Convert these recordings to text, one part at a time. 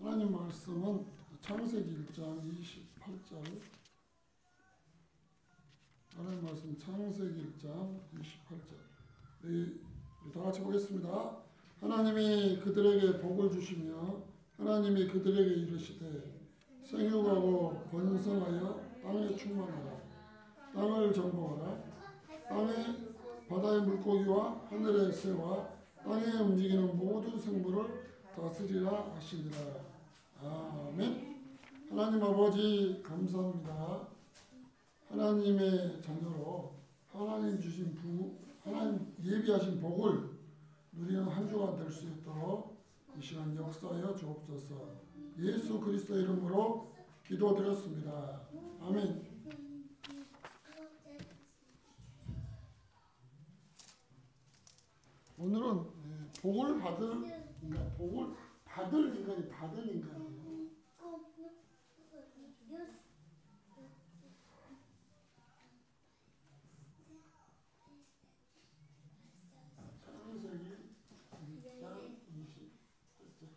하나님 말씀은 창세기 1장 28절 하나님 말씀 창세기 1장 28절 우리, 다 같이 보겠습니다. 하나님이 그들에게 복을 주시며 하나님이 그들에게 이르시되 생육하고 번성하여 땅에 충만하라 땅을 정복하라 땅에 바다의 물고기와 하늘의 새와 땅에 움직이는 모든 생물을 다스리라 하시니라. 아멘. 하나님 아버지 감사합니다. 하나님의 자녀로 하나님 주신 부, 하나님 예비하신 복을 누리는 한 주가 될수 있도록 이 시간 역사하여 주옵소서. 예수 그리스도 이름으로 기도드렸습니다. 아멘. 오늘은 복을 받을 인간, 복을 받을 인간이 받을 인간이에요. 창세기 2장 28절.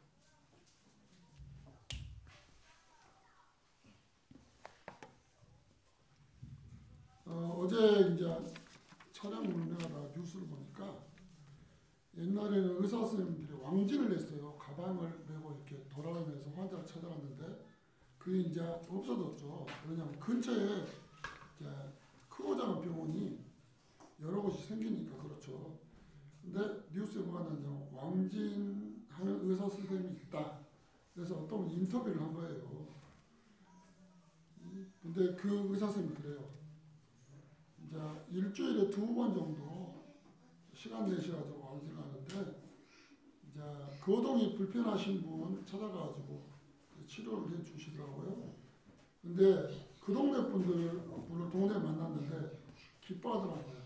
어, 어제 이제 촬영 운행하다 뉴스를 보니까 옛날에는 의사 선생님들이 왕진을 냈어요. 가방을 메고 이렇게 돌아다니면서 환자를 찾아갔는데 그게 이제 없어졌죠. 왜냐하면 근처에 이제 크고 작은 병원이 여러 곳이 생기니까 그렇죠. 근데 뉴스에 뭐가 났냐면 왕진하는 의사 선생님이 있다. 그래서 어떤 인터뷰를 한 거예요. 근데 그 의사 선생님이 그래요. 이제 일주일에 두 번 정도 시간 내셔가지고 왕진을 하는데 이제 거동이 불편하신 분 찾아가가지고 치료를 해 주시더라고요. 근데 그 동네 분들 분을 동네에 만났는데 기뻐하더라고요.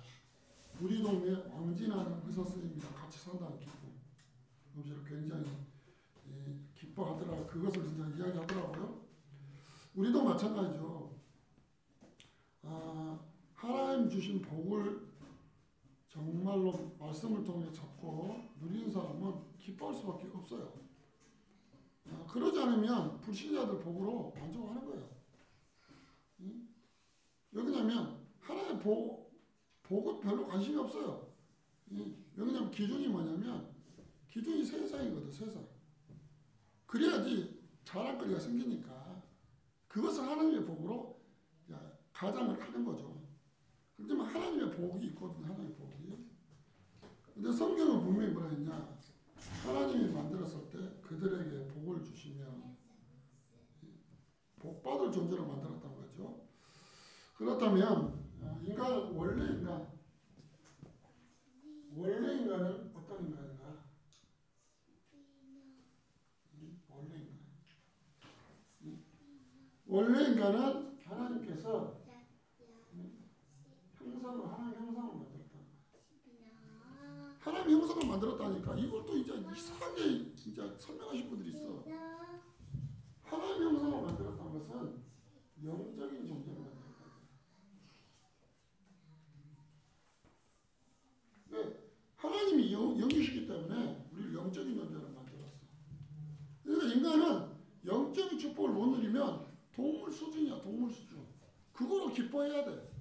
우리 동네 왕진하는 의사 선생님이랑 같이 산다는 기쁨. 그것을 굉장히 예, 기뻐하더라. 그것을 진짜 이야기하더라고요. 우리도 마찬가지죠. 아, 하나님 주신 복을 정말로 말씀을 통해 잡고 누리는 사람은 기뻐할 수밖에 없어요. 아, 그러지 않으면 불신자들 복으로 만족하는 거예요. 응? 왜냐면 하나의 복, 복은 별로 관심이 없어요. 응? 왜냐면 기준이 뭐냐면 기준이 세상이거든 세상. 그래야지 자랑거리가 생기니까 그것을 하나님의 복으로 가장을 하는 거죠. 그렇지만 하나님의 복이 있거든 하나님의 복이. 근데 성경은 분명히 뭐라 했냐? 하나님이 만들었을 때 그들에게 복을 주시며 복 받을 존재로 만들었다는 거죠. 그렇다면 인간 원래 인간 원래 인간은 어떤 인간인가? 원래 인간. 원래 인간은 하나님께서 형상을 하나님 형상을 만들었다. 하나님 형상을 만들었다니까 이걸 또 이제 이상하게 진짜 설명하신 분들이 있어. 하나님 형상을 만들었다는 것은 영적인 존재를 만들었다. 네, 하나님이 영, 영이시기 때문에 우리를 영적인 존재로 만들었어. 그러니까 인간은 영적인 축복을 못 누리면 동물 수준이야, 동물 수준. 그거로 기뻐해야 돼.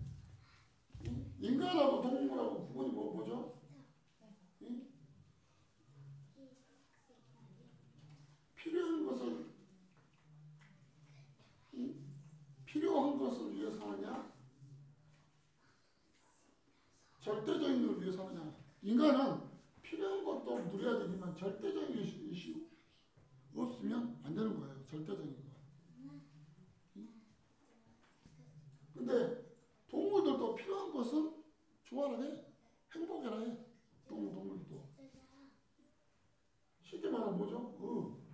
인간하고 동물하고 구분이 뭐, 뭐죠? 응? 필요한 응? 필요한 것을 위해 사느냐? 절대적인 걸 위해 사느냐? 인간은 필요한 것도 누려야 되지만 절대적인 것이 없으면 안 되는 거예요. 절대적인 거. 근데 동물들도 필요한 것은 좋아라 해. 행복해라 해. 동물, 동물도. 쉽게 말하면 뭐죠? 어.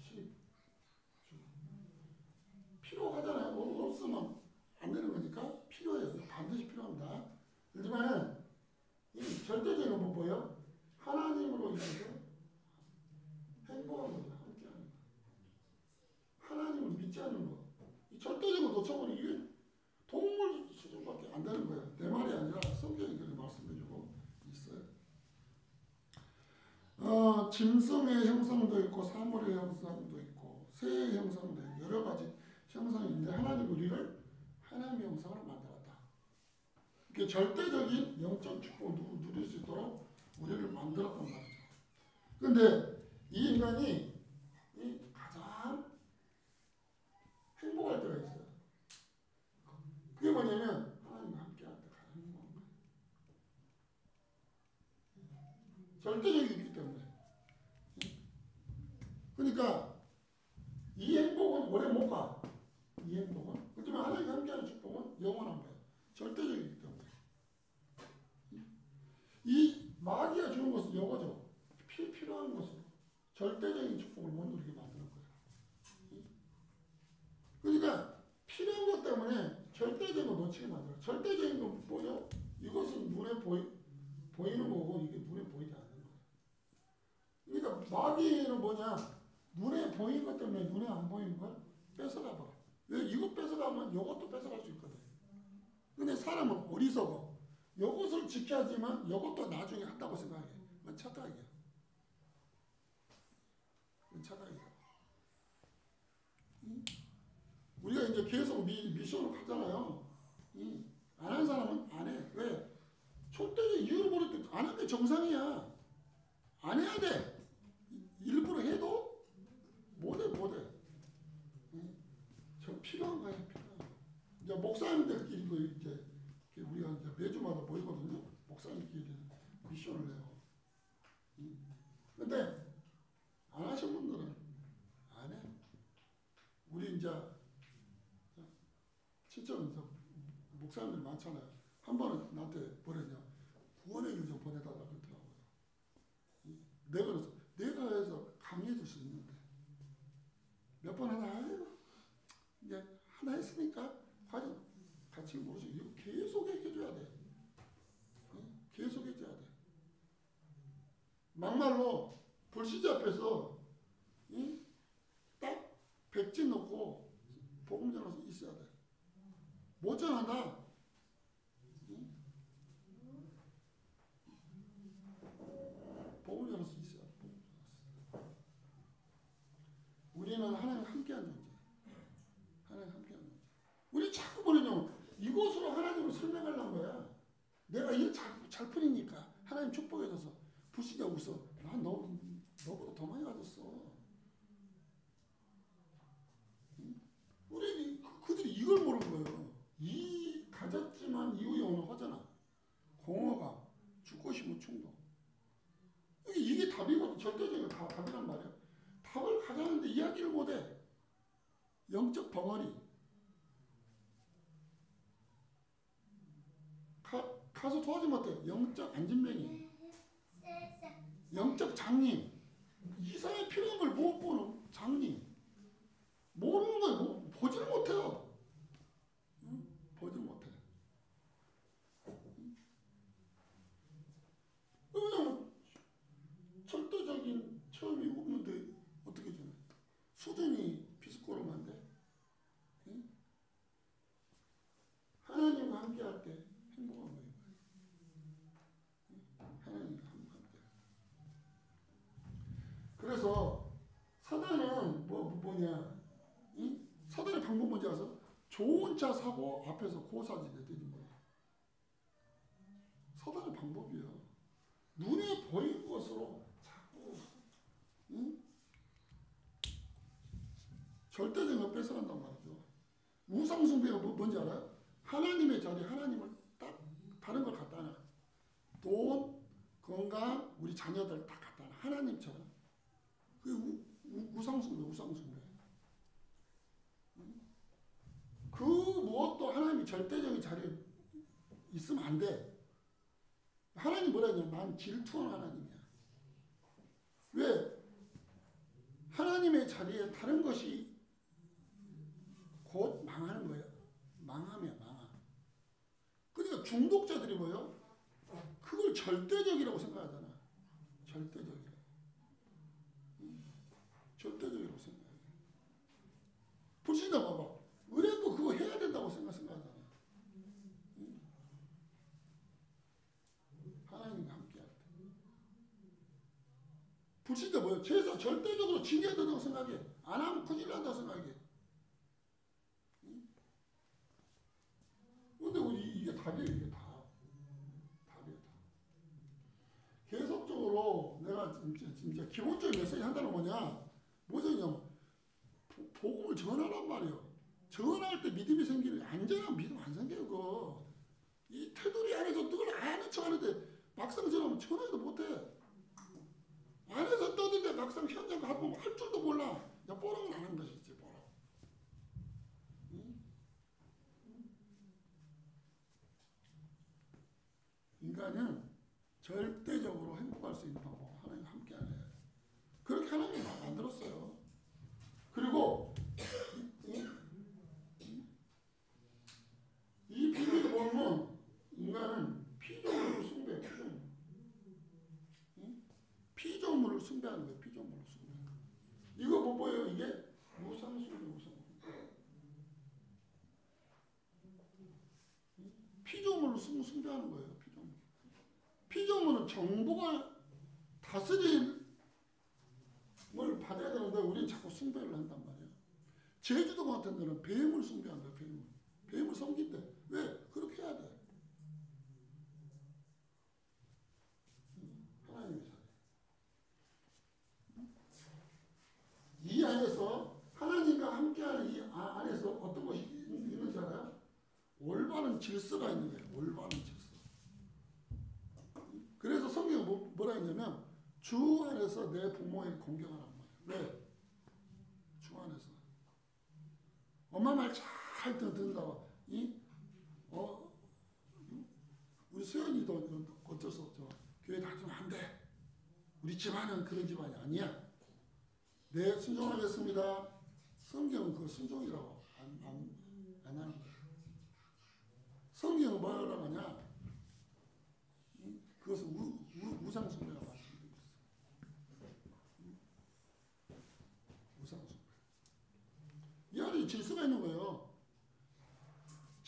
시. 필요하잖아요. 없으면 안 되는 거니까 필요해요. 반드시 필요합니다. 하지만 이 절대적인 건 뭐예요? 하나님으로 인해서 거죠. 함께하는 거. 하나님을 믿지 않는 거. 이 절대적으로 놓쳐버리면 이게 동물 수준밖에 안 되는 거예요. 내 말이 아니라 성경이 그렇게 말씀해주고 있어요. 어, 짐승의 형상도 있고 사물의 형상, 형상도 있고 새 형상도 여러 가지 형상이 있는데 하나님 우리를 하나님의 형상으로 만들 이게 절대적인 영적 축복을 누- 누릴 수 있도록 우리를 만들었단 말이죠. 근데 이 인간이 이 가장 행복할 때가 있어요. 그게 뭐냐면 하나님과 함께할 때 가장 행복한 거예요. 절대적이기 때문에. 그러니까 이 행복은 오래 못 가. 이 행복은. 그렇지만 하나님과 함께하는 축복은 영원한 거예요. 절대적이기. 이 마귀가 주는 것은 이거죠. 피, 필요한 것으로 절대적인 축복을 못 누리게 만드는 거예요. 그러니까 필요한 것 때문에 절대적인 걸 놓치게 만들어요. 절대적인 건 뭐죠? 이것은 눈에 보이, 보이는 거고 이게 눈에 보이지 않는 거예요. 그러니까 마귀는 뭐냐? 눈에 보이는 것 때문에 눈에 안 보이는 걸 뺏어가 버려. 왜 이거 뺏어가면 이것도 뺏어갈 수 있거든. 근데 사람은 어리석어. 이것을 지켜야지만 이것도 나중에 한다고 생각해. 그건 착각이야. 그건 착각이야. 응? 우리가 이제 계속 미, 미션을 가잖아요. 응? 안한 사람은 안 해. 왜? 절대적 이유를 모를 때안 하는 게 정상이야. 안 해야 돼. 일부러 해도 못해, 못해. 응? 저 필요한 거야, 필요한 거. 이제 목사님들끼리 이제 우리가 이제 매주마다 모이거든요. 목사님끼리 미션을 해요. 응? 근데 안 하신 분들은 안 해. 우리 이제 친척은 이제 목사님들이 많잖아요. 한 번은 나한테 뭐랬냐. 구원의 길좀 보내달라 그러더라고요. 이- 내가 그래서 내가 해서 강의해 줄 수 있는데 몇 번 하나 아이고 이제 하나 했으니까 과연 같이 모르죠. 이거 계속 해줘야 돼. 응? 계속 해줘야 돼. 막말로 불신자 앞에서 이? 딱 백지 넣고 복음 전해서 있어야 돼. 응? 복음 전해서 있어야 돼. 우리는 하나님 함께하는 존재. 하나님 함께하는 존재. 우리 자꾸 뭐냐면 이것으로 하나님을 설명하려는 거야. 내가 이거 잘, 잘 풀이니까 하나님 축복해줘서 불신자 웃어. 난 너, 너보다 더 많이 가졌어. 응? 우리 그- 그들이 이걸 모르는 거예요. 이 가졌지만 이후에 오는 허잖아. 공허감, 죽고 싶은 충동. 이게, 답이거든. 절대적인 다, 답이란 말이야. 답을 가자는데 이야기를 못해. 영적 벙어리. 가, 가서 도와주면 어때? 영적 안진뱅이. 영적 장님. 이사에 필요한 걸 못 보는 장님. 모르는 걸 뭐, 보지를 못해요. 응? 보지를 못해. 왜냐면 절대적인 체험이 없는데 어떻게 되나? 수준이 비스코름한데 응? 하나님과 함께할 때 행복한 거예요. 응? 하나님과 함께. 그래서 사단은 뭐 뭐냐? 이 사단의 방법 뭔지 아세요? 좋은 차 사고 앞에서 고사지대 되는 거예요. 사단의 방법이에요. 눈에 보이는 것으로 자꾸 응? 절대적인 걸 뺏어간단 말이죠. 우상숭배가 뭐, 뭔지 알아요? 하나님의 자리 하나님을 딱 다른 걸 갖다 놔. 돈, 건강, 우리 자녀들 다 갖다 놔. 하나님처럼. 그 우, 우, 우상숭배, 우상숭배. 응? 그 무엇도 하나님이 절대적인 자리에 있으면 안 돼. 하나님 뭐라 했냐? 난 질투하는 하나님이야. 왜? 하나님의 자리에 다른 것이 곧 망하는 거예요. 망함이야, 망함. 그러니까 중독자들이 뭐요? 그걸 절대적이라고 생각하잖아. 절대적이라고. 음, 절대적이라고 생각해. 불신자 봐봐. 의뢰도 그거 해야 된다고 생각, 생각하잖아. 음. 하나님과 함께 할 때. 뭐야? 뭐예요? 제사 절대적으로 지켜야 된다고 생각해. 안 하면 큰일 난다고 생각해. 응? 근데 우리 이게 답이에요, 이게 다. 답이에요, 답. 계속적으로 내가 진짜, 진짜 기본적인 메시지 한다는 뭐냐? 뭐냐면 보- 복음을 전하란 말이에요. 전할 때 믿음이 생기는 안전한 믿음 안 생겨요. 이 테두리 안에서 그걸 아는 척 하는데 막상 전하면 전하지도 못해. 안에서 떠드는데 막상 현장 가보면 할 줄도 몰라. 야, 뽀록은 안 하는 것이지, 뽀록. 응? 인간은 절대적으로 행복할 수 있는 방법 하나님 함께 하네. 그렇게 하나님이 마- 만들었어요. 그리고 이, 이, 이 비밀을 보면 인간은 피조물을 숭배, 피조물. 응? 피조물을 숭배하는 거예요. 피조물을 숭배. 이거 뭐 보여요? 이게 무상 숭배. 응? 피조물을 숭, 숭배하는 거예요. 피조물. 피조물은 정부가 다스릴 뭘 받아야 되는데 우리는 자꾸 숭배를 한단 말이에요. 제주도 같은 데는 뱀을 숭배한다. 뱀을. 뱀을 섬긴대. 왜? 그렇게 해야 돼. 하나님의 사례. 이 안에서 하나님과 함께하는 이 아- 안에서 어떤 것이 있는지 알아요? 올바른 질서가 있는 거예요. 올바른 질서. 그래서 성경이 뭐, 뭐라 했냐면 주 안에서 내 부모에게 공경하란 말이에요. 왜? 주 안에서. 엄마 말 잘 듣는다고. 이? 어? 우리 수연이도 어쩔 수 없죠. 교회 다니면 안 돼. 우리 집안은 그런 집안이 아니야. 네, 순종하겠습니다. 성경은 그 순종이라고 안, 안, 안 하는 거야. 성경은 뭐라고 하냐? 음, 그것은 우, 우, 우상숭배라고 말씀드리고 있어. 음? 우상숭배. 이 안에 질서가 있는 거예요.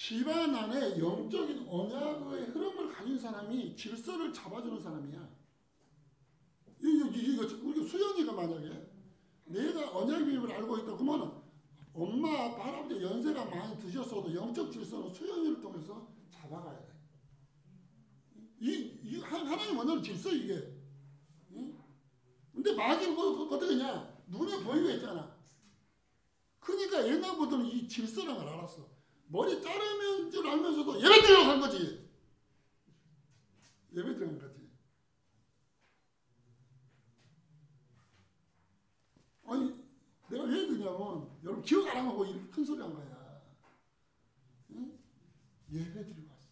집안 안에 영적인 언약의 흐름을 가진 사람이 질서를 잡아주는 사람이야. 이거, 이거, 이거 수연이가 만약에 내가 언약 비밀을 알고 있다 그러면 엄마, 아빠, 할아버지 연세가 많이 드셨어도 영적 질서는 수연이를 통해서 잡아가야 돼. 이, 이 하- 하나님 원하는 질서 이게. 응? 근데 마귀는 뭐, 그- 어떻게 냐 눈에 보이고 있잖아. 그러니까 옛날부터는 이 질서라는 걸 알았어. 머리 자르면 줄 알면서도 예배 들어간 거지. 예배 들어간 거지. 아니 내가 왜 그러냐면 여러분 기억 안 하고 이렇게 큰 소리 한 거야. 응? 예배 드리고 왔어.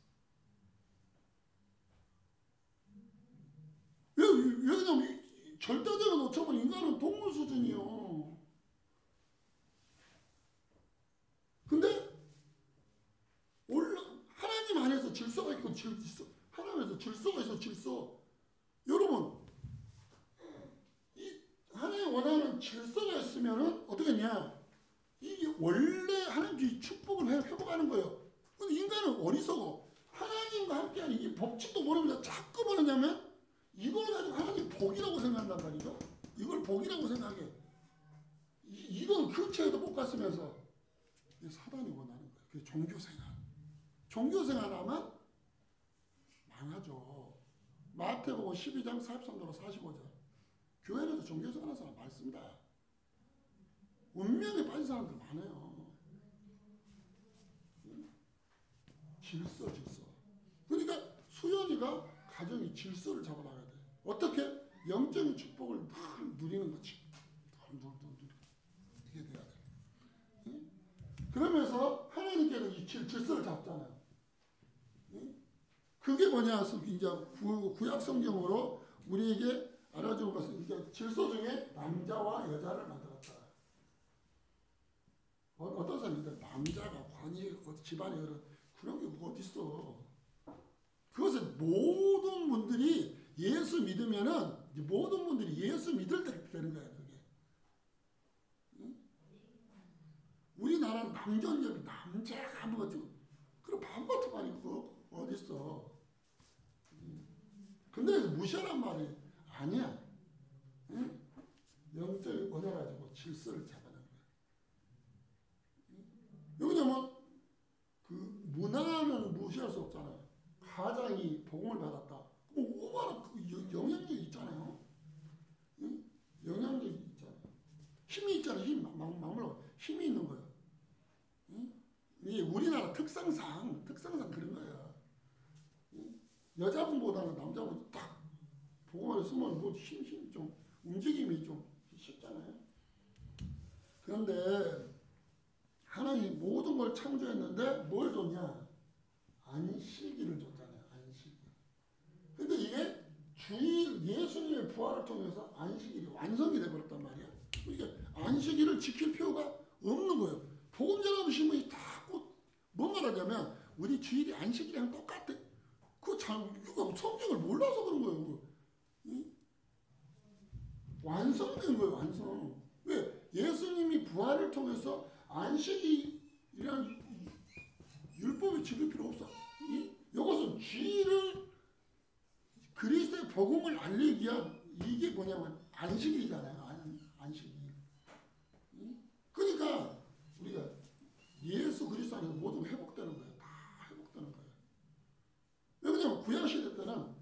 왜, 왜 그러냐면 절대적으로 놓쳐보면 인간은 동물 수준이요. 근데 하나님 안에서 질서가 있고 질서 하나님에서 질서가 있어 질서. 여러분 이 하나님 원하는 질서가 있으면은 어떻게 냐 이게 원래 하나님의 축복을 회- 회복하는 거예요. 근데 인간은 어리석어. 하나님과 함께하는 이 법칙도 모르면서 자꾸 뭐냐면 이걸 가지고 하나님 복이라고 생각한단 말이죠. 이걸 복이라고 생각해. 이, 이건 그 체에도 못 갔으면서 사단이 원하는 거예요. 그 종교생활. 종교생활 하면 망하죠. 마태복음 12장 43절 45절. 교회에서 종교생활 하는 사람 많습니다. 운명에 빠진 사람들 많아요. 질서, 질서. 그러니까 수연이가 가정이 질서를 잡아나가야 돼. 어떻게? 영적인 축복을 늘 누리는 거지. 이게 돼야 돼. 응? 그러면서 하나님께서 이 질, 질서를 잡잖아요. 응? 그게 뭐냐? 이제 구, 구약 성경으로 우리에게 알아주는 것은 이제 질서 중에 남자와 여자를 만들었다. 어, 어떤 사람인데 남자가 관이 어, 집안에 그런 그런 게 어디 있어? 그것은 모든 분들이 예수 믿으면은 이제 모든 분들이 예수 믿을 때 되는 거야 그게. 응? 우리나라 남존여비 남자가 아무것도 그런 바보 같은 말이 그거 어디 있어? 응? 근데 무시하란 말이 아니야. 응? 영적인 은혜 가지고 질서를 잡아내는 거예요. 왜냐면 그 문화는 무시할 수 없잖아요. 가장이 복음을 받았다. 뭐 얼마나 그 여- 영향력이 있잖아요. 응? 영향력이 있잖아요. 힘이 있잖아요. 힘, 막, 막, 막물로 힘이 있는 거예요. 응? 이게 우리나라 특성상, 특성상 그런 거예요. 응? 여자분보다는 남자분 딱 보고 안에 쓰면 뭐 힘, 힘 좀, 움직임이 좀 쉽잖아요. 그런데 하나님 모든 걸 창조했는데 뭘 줬냐? 안식일을 줬잖아요. 안식일. 근데 이게 주일 예수님의 부활을 통해서 안식일이 완성이 돼버렸단 말이야. 이게 안식일을 지킬 필요가 없는 거예요. 복음 전하는 신문이 다뭔 말하냐면 우리 주일이 안식일이랑 똑같아. 그거 잘 이거 성경을 몰라서 그런 거예요. 그거. 응? 완성된 거예요. 완성. 왜 예수님이 부활을 통해서 안식일이라는 율법을 지킬 필요 없어. 이, 이것은 주일을 그리스도의 복음을 알리기 위한 이게 뭐냐면 안식일이잖아요. 안, 안식일. 응? 그러니까 우리가 예수 그리스도 안에서 모든 게 회복되는 거예요. 다 회복되는 거예요. 왜냐면 구약시대 때는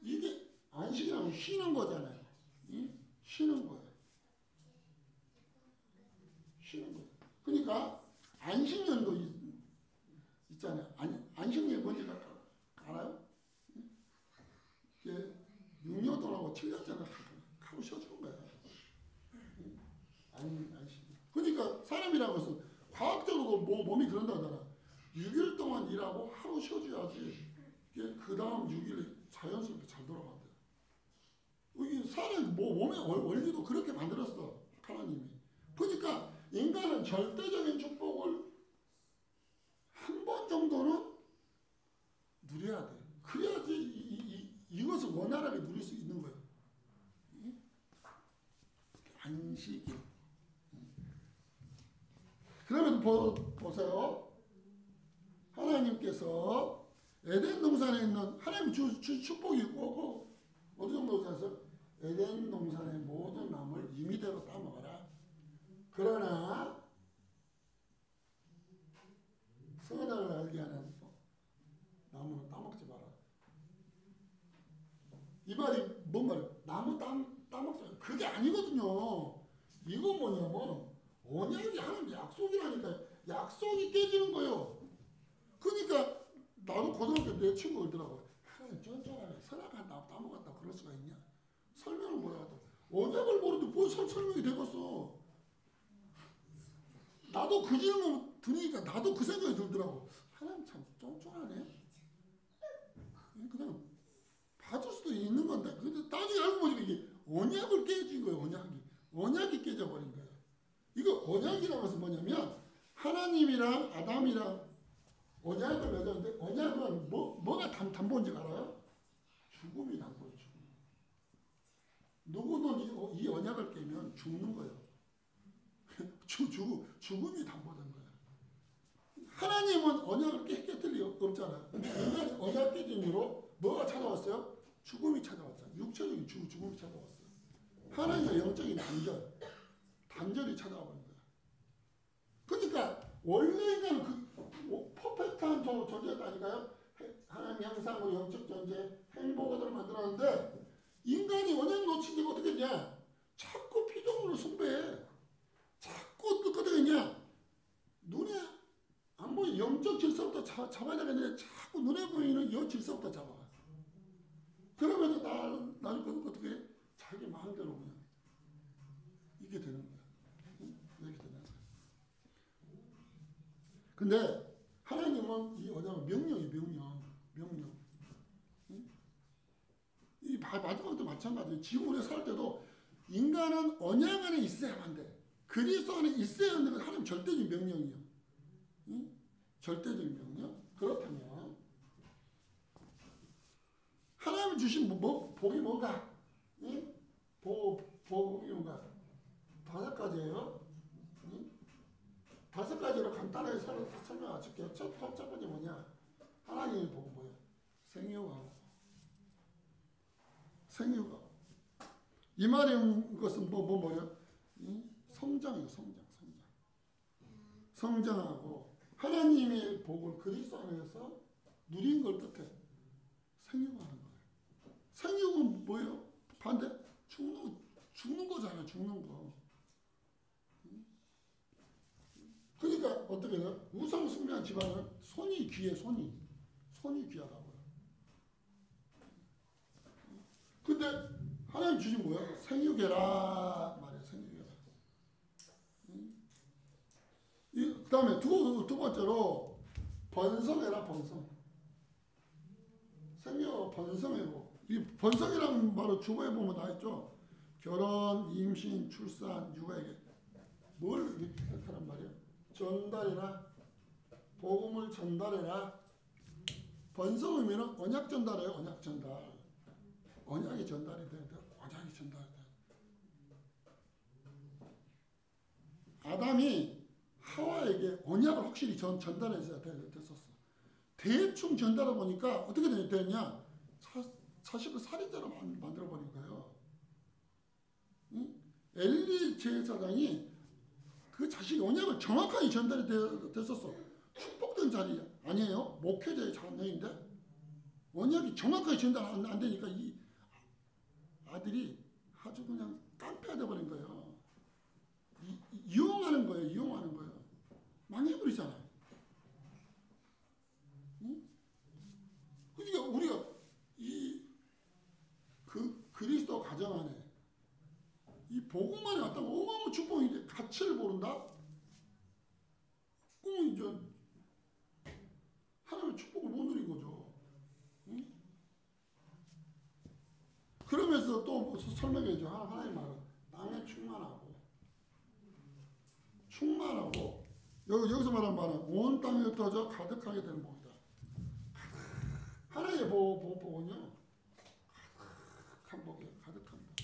이게 안식이라면 쉬는 거잖아요. 응? 쉬는 거예요. 쉬는 거예요. 그러니까 안식년도 있, 있잖아요. 안, 안식년이 뭔지 알아요? 이게 6년 동안하고 7년째는 하루 쉬어주는 거예요. 안, 안식. 그러니까 사람이라고 해서 과학적으로 뭐, 몸이 그런다잖아. 6일 동안 일하고 하루 쉬어줘야지 그 다음 6일에 자연스럽게 잘 돌아간대요. 이 사람 뭐 몸의 원리도 그렇게 만들었어 하나님이. 그러니까 인간은 절대적인 축복을 한 번 정도는 누려야 돼. 그래야지 이, 이, 이것을 원활하게 누릴 수 있는 거예요. 안식일. 그러면 보, 보세요. 하나님께서 에덴 동산에 있는 하나님 주, 주 축복이 있고 어느 정도 가서 에덴 동산의 모든 나무를 임의대로 따먹어라. 그러나 선악을 알게 하는 나무는 따먹지 마라. 이 말이 뭔 말이야? 나무 따, 따먹자. 그게 아니거든요. 이건 뭐냐면 언약이 하나님 약속이라니까 약속이 깨지는 거예요. 그러니까 나도 고등학교 때내 친구 그러더라고. 하나님 쫀쫀하게 선악한 나무 따먹었다 그럴 수가? 설명을 하다. 언약을 모르는데 뭘 설, 설명이 되겠어. 나도 그 질문 들으니까 나도 그 생각이 들더라고. 하나님 참 쫀쫀하네. 그냥 봐줄 수도 있는 건데. 근데 나중에 알고 보니까 이게 언약을 깨진 거예요. 언약이. 언약이 깨져버린 거예요. 이거 언약이라고 해서 뭐냐면 하나님이랑 아담이랑 언약을 맺었는데 언약은 뭐, 뭐가 담, 담보인지 알아요? 죽음이. 죽음. 누구든 이, 이 언약을 깨면 죽는 거예요. 죽, 죽, 죽음이 담보된 거예요. 하나님은 언약을 깨, 깨뜨릴 리 없잖아요. 근데 인간이 언약 이후로 뭐가 찾아왔어요? 죽음이 찾아왔어요. 육체적인 죽, 죽음이 찾아왔어요. 하나님의 영적인 단절, 단절이 찾아와 버린 거예요. 그러니까 원래 인간은 그 퍼펙트한 존재였다니까요. 하나님 형상으로 영적 존재, 행복을 만들었는데 인간이 원형 놓치니까 어떻게 했냐? 자꾸 피조물을 숭배해. 자꾸 어떻게 했냐? 눈에 안 보이는 영적 질서부터 잡, 잡아야 되는데 자꾸 눈에 보이는 영 질서부터 잡아. 그러면 나, 나는 어떻게 해? 자기 마음대로 그냥 이게 되는 거야. 이렇게 되는 거야. 근데 하나님은 이 언약은 명령이 명령, 명령. 이 마지막도 마찬가지예요. 지금 우리가 살 때도 인간은 언약 안에 있어야만 돼. 그리스도 안에 있어야 하는 건 하나님 절대적인 명령이요. 응? 절대적인 명령. 그렇다면 하나님 주신 뭐, 뭐 복이 뭔가? 응? 복, 복이 뭔가? 다섯 가지예요. 응? 다섯 가지로 간단하게 설, 설명할게요. 첫, 첫 번째 뭐냐? 하나님의 복은 뭐야? 생육하고 생육하고 이 말인 것은 뭐, 뭐? 이 성장이요, 성장, 성장. 성장하고, 하나님의 복을 그리스도 안에서 누린 걸 뜻해. 생육하는 거예요. 생육은 뭐예요? 반대? 죽는, 죽는 거잖아요, 죽는 거. 그러니까 어떻게 돼요? 우상 숭배한 집안은 손이 귀해, 손이. 손이 귀하다고요. 근데 하나님 주신 뭐야? 생육해라 말이에요. 생육해라. 그 다음에 두, 두 번째로 번성해라 번성. 생육 번성해고 이 번성이라는 말을 주보에 보면 나있죠. 결혼, 임신, 출산, 육아에게 뭘 이렇게 하란 말이에요. 전달해라. 복음을 전달해라. 번성이면 언약 전달이에요. 언약 전달. 언약이 전달이 돼. 언약이 전달이 돼. 아담이 하와에게 언약을 확실히 전, 전달해서 됐었어. 대충 전달해 보니까 어떻게 됐냐? 사, 사실은 살인자로 만, 만들어 버린 거예요. 응? 엘리 제사장이 그 자식의 언약을 정확하게 전달이 되, 됐었어. 축복된 자리 아니에요? 목회자의 자녀인데 언약이 정확하게 전달 안, 안 되니까 이 아들이 아주 그냥 깡패가 돼버린 거예요. 이, 이용하는 거예요. 이용하는 거예요. 망해버리잖아. 응? 그러니까 우리가 이 그 그리스도 가정 안에 이 복음만이 왔다면 어마어마한 축복인데 가치를 모른다? 그럼 이제 하나님의 축복을 못 누린 거죠. 응? 그러면서 또 설명해줘. 하나님 말은 땅에 충만하고 충만하고 여기, 여기서 말하는 말은 온 땅에 흩어져 가득하게 되는 복이다. 하나님의 복, 복, 복은요 가득한 복이에요. 가득한 복.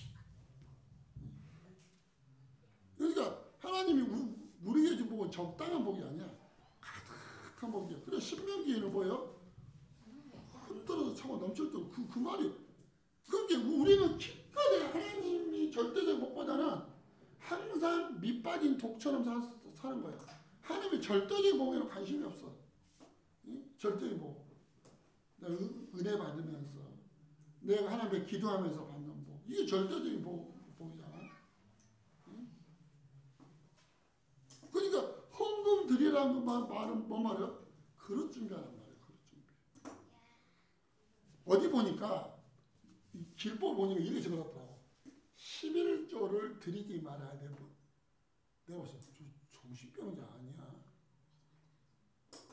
그러니까 하나님이 우 리에게 준 복은 적당한 복이 아니야. 가득한 복이야. 그래 신명기에는 뭐예요? 흔들어서 차고 넘칠 때 그, 그 말이 그게 우리는 기껏해 하나님이 절대적 복보다는 항상 밑빠진 독처럼 사, 사는 거야. 하나님이 절대적 복에는 관심이 없어. 응? 절대적 복. 은혜 받으면서 내가 하나님께 기도하면서 받는 복. 이게 절대적인 복, 복이잖아. 응? 그러니까 헌금 드리라는 말은 뭐 말이야? 그릇 준비하는 말이야. 그릇 준비. 어디 보니까 보니까 이렇게 적어놨더라고. 11조를 드리지 말아야 돼. 뭐. 내가 봤을 때 정신병자 아니야.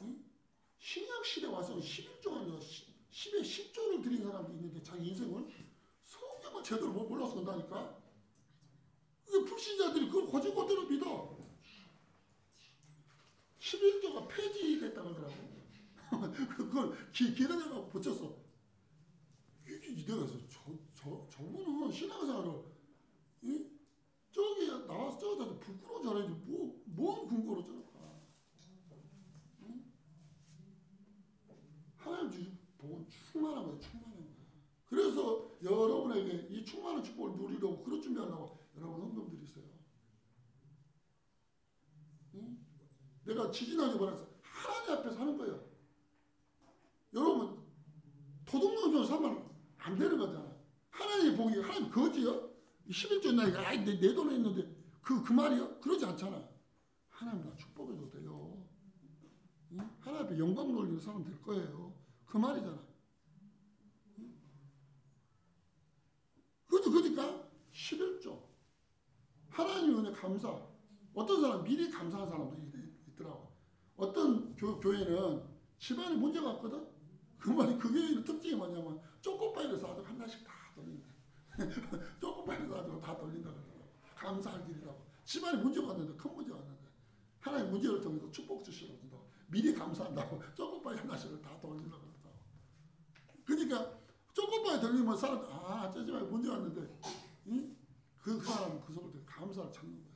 응? 신약시대 와서 11조가 아니라 10에 10조를 드린 사람도 있는데 자기 인생을 성경을 제대로 몰라서 그런다니까. 불신자들이 그걸 거짓거대로 믿어. 11조가 폐지됐다 그러더라고. 그걸 기, 기다려가 붙였어. 내가 저, 저, 저분은 신앙생활을, 이? 저기 나와서 저기다 부끄러워 잘해야지. 뭐, 뭔 근거로 저럴까. 응? 하나님 주신 복은 충만한 거야, 충만한 거야. 그래서 여러분에게 이 충만한 축복을 누리려고, 그릇 준비하려고 여러분 헌금 드리세요. 응? 내가 지지난주 보내서 하나님 앞에 사는 거예요. 여러분, 도둑놈 사면 안 되는 거잖아. 하나님 보기, 하나님 거지요? 11조 나이가, 아이, 내, 내 돈에 있는데, 그, 그 말이요? 그러지 않잖아. 하나님 나 축복해도 돼요. 응? 하나님 앞에 영광 돌리는 사람 될 거예요. 그 말이잖아. 응? 그것도 그러니까 11조. 하나님 은혜 감사. 어떤 사람 미리 감사하는 사람도 있더라고. 어떤 교, 교회는 집안에 문제가 없거든? 그 말이 그게 특징이 뭐냐면 쪼꼬파이를 사가지고 하나씩 다 돌린다. 쪼꼬파이를 사가지고 다 돌린다 그러더라고. 감사할 일이라고. 집안에 문제가 왔는데 큰 문제가 왔는데 하나님 문제를 통해서 축복 주시라고 한다고. 미리 감사한다고 쪼꼬파이 하나씩을 다 돌린다고 그러더라고. 그러니까 쪼꼬파이 돌리면 사람 아, 저 집안에 문제 왔는데 응? 그, 그 사람은 그 속을 감사를 찾는 거야.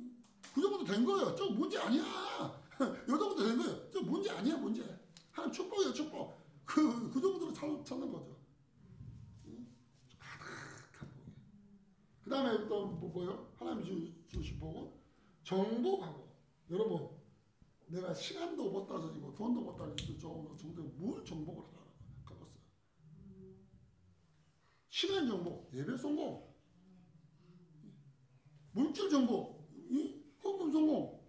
응? 그 정도 된 거예요. 저 문제 아니야. 요 정도 된 거예요. 저 문제 아니야, 문제. 하나님 축복이에요, 축복. 그, 그 정도로 찾, 찾는 거죠. 가득한 다음에 또 뭐, 뭐요? 하나님 주, 주신 복은 정복하고 여러분 내가 시간도 못 따지고 돈도 못 따지고 정도 정도 뭘 정복을 하라 가봤어요. 시간 정복, 예배 성공, 물질 정복, 이 헌금 성공.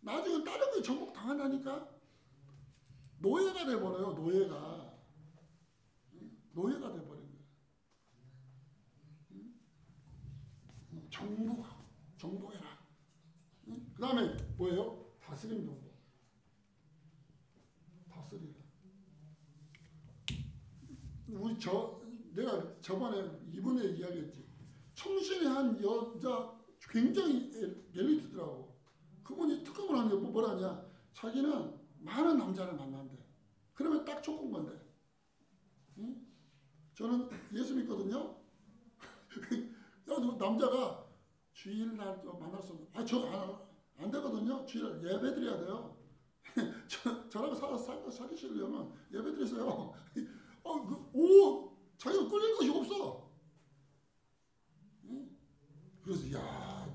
나중에 다른 거 정복 당한다니까 노예가 돼버려요. 노예가 노예가 돼버린 거예요. 정복, 정복해라. 그 다음에 뭐예요? 다스림 정복. 다스리라. 우리 저 내가 저번에 이번에 이야기했지. 청신의 한 여자 굉장히 엘리트더라고. 그분이 특검을 하는 게 뭐라냐? 자기는 많은 남자를 만난대. 그러면 딱 좋은 건데. 응? 저는 예수 믿거든요. 남자가 주일날 좀 만날 수 없는, 아, 되거든요. 주일 예배 드려야 돼요. 저, 저랑 사, 사, 사귀시려면 예배 드리세요. 어, 그, 오, 자기가 끌릴 것이 없어. 응? 그래서, 야,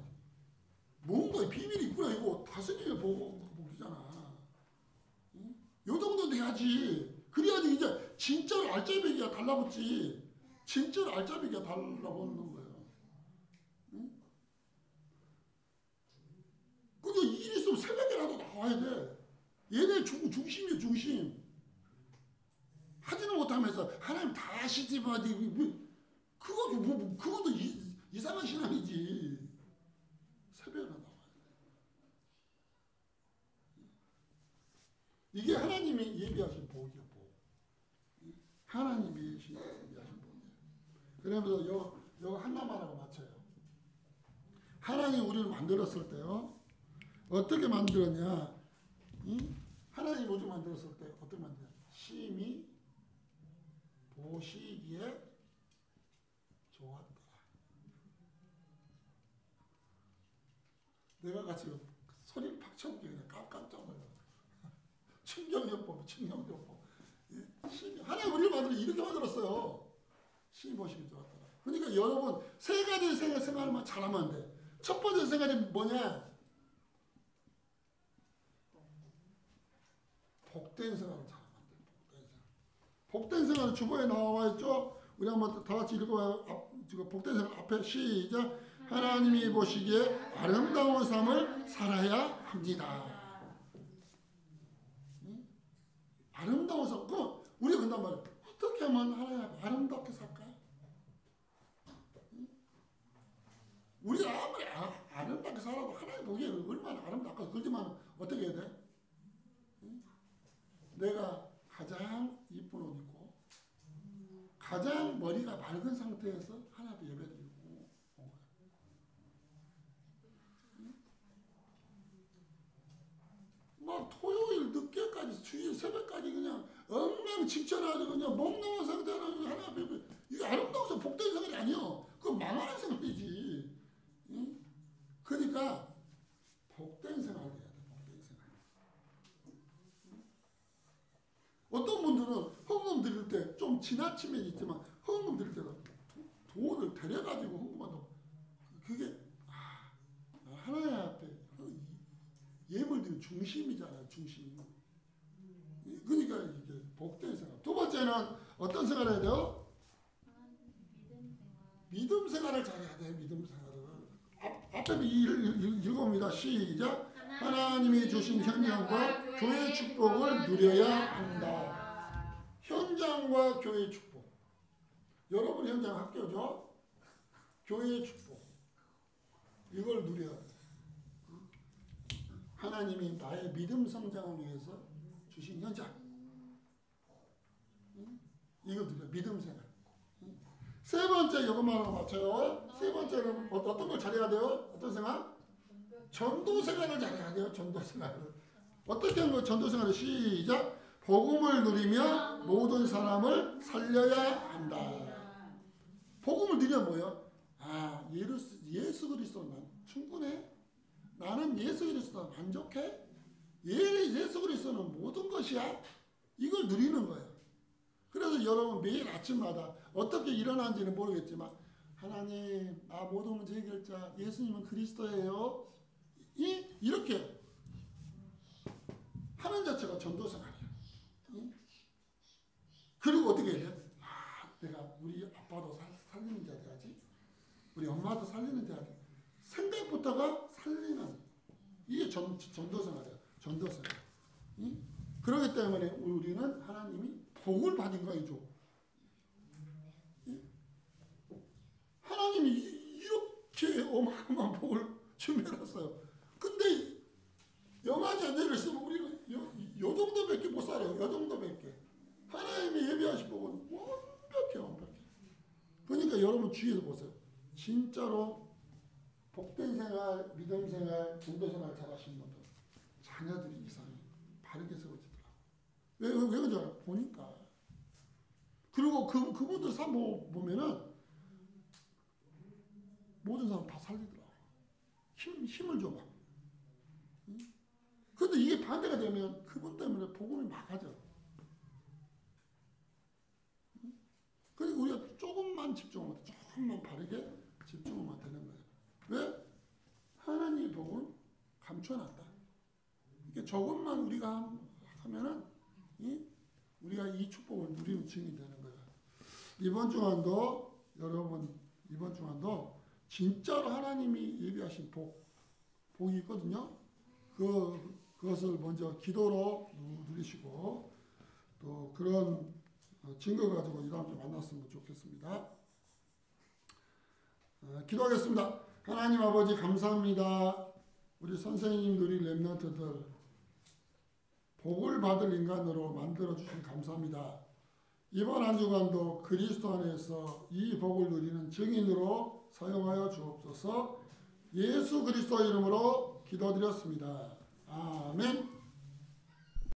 뭔가 비밀이 있구나. 이거 다스림의 복, 복이잖아. 응? 요 정도 돼야지. 그래야지 이제 진짜로 알짜배기가 달라붙지. 진짜로 알짜배기가 달라붙는 거예요. 그게 일 있으면 새벽에라도 나와야 돼. 얘네 중, 중심이야, 중심. 하지는 못하면서 하나님 다 아시지 마. 그거, 뭐, 뭐, 그것도 이, 이상한 신앙이지. 새벽에 나와야 돼. 이게 하나님이 예비하신 복이야, 복. 하나님이 예비하신 복이야. 그러면서 요, 요 하나만하고 맞춰요. 하나님 우리를 만들었을 때요. 어떻게 만들었냐? 응? 하나님 우주 만들었을 때 어떻게 만들었냐? 심히 보시기에 좋았더라. 내가 같이 소리를 팍 쳐보게 그냥 깜깜짝 놀라. 충격요법, 충격요법. 하나님 우리를 만들어 이렇게 만들었어요. 심히 보시기 좋았더라. 그러니까 여러분 세 가지 생활 생활만 잘하면 돼. 첫 번째 생활이 뭐냐? 복된 생활을 돼. 복된 생활. 복된 생활은 주보에 나와 있죠. 우리 한번 다 같이 읽어봐요. 복된 생활 앞에 시작. 하나님이 보시기에 아름다운 삶을 살아야 합니다. 응? 아름다운 삶. 그럼 우리가 그런단 말이야. 어떻게 하면 하나님 아름답게 살까? 응? 우리가 아무리 아, 아름답게 살아도 하나님 보기에는 얼마나 아름답까 그렇지만 어떻게 해야 돼? 내가 가장 이쁜 옷 입고 가장 머리가 맑은 상태에서 하나님 예배 드리고 막 토요일 늦게까지 주일 새벽까지 그냥 엉망진창하고 그냥 목 넘은 상태로 하나님 예배. 이게 아름다워서 복된 생활이 아니요 그거 망하는 생활이지. 응? 그러니까 복된 생활을 해야 돼 복된 생활 어떤 분들은 헌금 드릴 때 좀 지나치면 있지만 헌금 드릴 때는 돈을 데려가지고 헌금한다고 그게 아, 하나님 앞에 예물 드리는 중심이잖아요 중심. 그러니까 이게 복된 생활. 두 번째는 어떤 생활을 해야 돼요? 믿음 생활을 잘해야 돼 믿음 생활을. 앞, 앞에 읽어봅니다. 시작 하나님이 주신 현장과 교회 축복을 누려야 한다 현장과 교회 축복. 여러분 현장 학교죠? 교회 축복. 이걸 누려야 돼. 하나님이 나의 믿음 성장을 위해서 주신 현장. 이거 누려 믿음 생활. 세 번째 이것만 맞춰요. 세 번째는 어, 어떤 걸 잘해야 돼요? 어떤 생활? 전도 생활을 잘해야 돼요. 전도 생활을. 어떻게 하는 거 전도 생활을 시작. 복음을 누리며 모든 사람을 살려야 한다. 복음을 누리면 뭐요? 아, 예수, 예수 그리스도만 충분해? 나는 예수 그리스도 만족해? 예, 예수 그리스도는 모든 것이야? 이걸 누리는 거예요. 그래서 여러분 매일 아침마다 어떻게 일어난지는 모르겠지만 하나님 나 모든 문제 해결자 예수님은 그리스도예요. 이 이렇게 하는 자체가 전도생 아니야. 응? 그리고 어떻게 해야 돼? 아, 내가 우리 아빠도 살, 살리는 자 돼야지. 우리 엄마도 살리는 자 돼. 생각부터가 살리는 이게 전, 전도생활이야. 전도생활. 응? 그렇기 때문에 우리는 하나님이 복을 받은 줘. 하나님이 이- 이렇게 어마어마한 복을 준비해놨어요. 영하지 않는 있으면 우리는 요, 요 정도밖에 못 살아요. 요 정도밖에. 하나님이 예비하신 복은 완벽해, 완벽해. 그러니까 여러분 주위에서 보세요. 진짜로 복된 생활, 믿음 생활, 중도 생활 잘하시는 분들 자녀들이 이상해. 바르게 세워지더라. 왜, 왜, 왜 알아? 보니까. 그리고 그, 그분들 삶 보- 보면은 모든 사람 다 살리더라고. 힘, 힘을 줘봐. 응? 근데 이게 반대가 되면 그분 때문에 복음이 막아져. 응? 그러니까 우리가 조금만 집중하면 돼. 조금만 바르게 집중하면 되는 거예요. 왜? 하나님의 복은 감춰놨다. 이게 조금만 우리가 함- 하면은 이? 우리가 이 축복을 누리는 증인이 되는 거예요. 이번 주간도 여러분 이번 주간도 진짜로 하나님이 예비하신 복 복이 있거든요. 그 그것을 먼저 기도로 누- 누리시고 또 그런 어, 증거 가지고 이 다음 주에 만났으면 좋겠습니다. 어, 기도하겠습니다. 하나님 아버지 감사합니다. 우리 선생님들이 랩런트들 복을 받을 인간으로 만들어 주신 감사합니다. 이번 한 주간도 그리스도 안에서 이 복을 누리는 증인으로 사용하여 주옵소서. 예수 그리스도 이름으로 기도드렸습니다. 아멘.